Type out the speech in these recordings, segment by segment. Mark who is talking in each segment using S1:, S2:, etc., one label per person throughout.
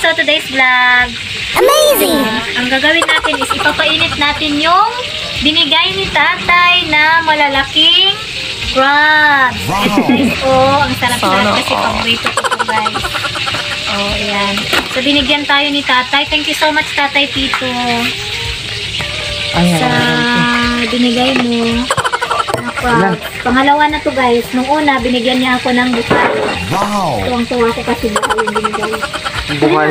S1: So, today's vlog.
S2: Amazing!
S1: Ang gagawin natin is ipapainit natin yung binigay ni tatay na malalaking crabs.
S3: Wow.
S1: Ito guys, oh, ang sarap-sarap
S2: Sana
S1: kasi paborito ko to guys. Oh, ayan. So, binigyan tayo ni tatay. Thank you so much, tatay Tito.
S2: Ayan.
S1: Sa binigay mo crabs. Pangalawa na to guys. Nung una, binigyan niya ako ng bukal.
S3: Wow.
S1: Tuwang-tuwa ko kasi baka yung binigay. Naman.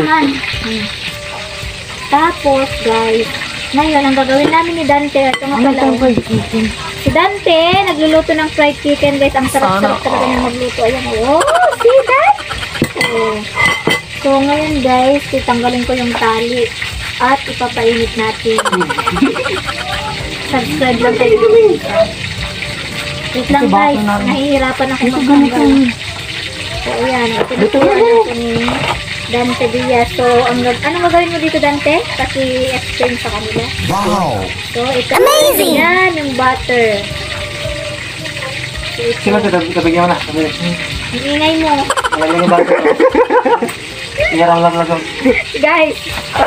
S1: Hmm. Tapos, guys, ngayon, ang gagawin namin ni Dante, ito nga pala. Si Dante, nagluluto ng fried chicken, guys. Ang sarap-sarap talaga niya magluto. Ayan, oh, see that? Oh. So, ngayon, guys, titanggalin ko yung tali at ipapainit natin. Subscribe lang kayo. Wait lang, guys. Nahihirapan ako magtanggal. So, ayan. Tinuturuan ako ni Dante Diaz. So, ang, anong gagawin mo dito, Dante? Kasi explain sa kanila.
S3: Wow.
S1: So, ito. Amazing! Yan, yung butter. So, ito.
S2: Sino ka tabigyan mo na?
S1: Ang ingay mo.
S2: Alam mo ba ito? Iyarang lang lang.
S1: Guys,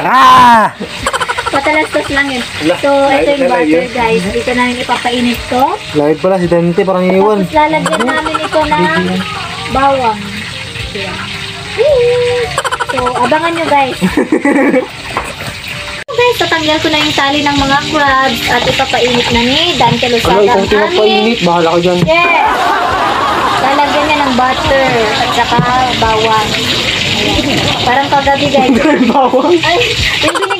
S2: Ah!
S1: Patalastas lang yun. So, ito yung butter, guys. Dito namin ipapainit to.
S2: Live pala si Dante parang iwan.
S1: Tapos lalagyan namin ito ng bawang. So, abangan nyo guys. guys, tatanggal ko na yung tali ng mga crabs at ipapainit na ni Dante
S2: Ano,
S1: Lozada
S2: ikaw
S1: ang
S2: tinapainit. Bahala ka dyan.
S1: Yes! Lalagyan niya ng butter at saka bawang. Ayan. Parang kagabi guys.
S2: Bawang.
S1: Ay, yung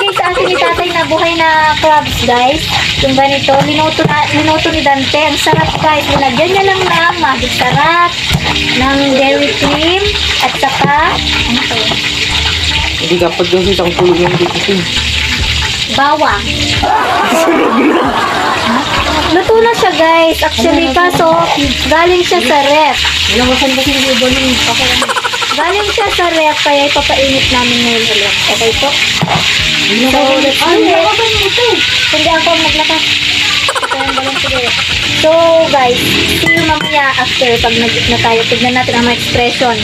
S1: buhay na crabs, guys. Yung ganito, linuto, na, linuto ni Dante. Ang sarap, guys. Linagyan niya lang ng magic sarap, ng dairy cream, at saka, ano to?
S2: Hindi dapat yung isang pulog yung dito.
S1: Bawang. Luto na siya, guys. Actually, kaso, galing siya sa ref.
S2: Ilawasan kasi yung iba yung
S1: Galing siya sa ref, kaya ipapainit namin ngayon ulit. Okay po? So, let's do it. Hindi ako maglakas. So, guys, see you mamaya after pag nag na tayo. Tignan natin ang mga expression.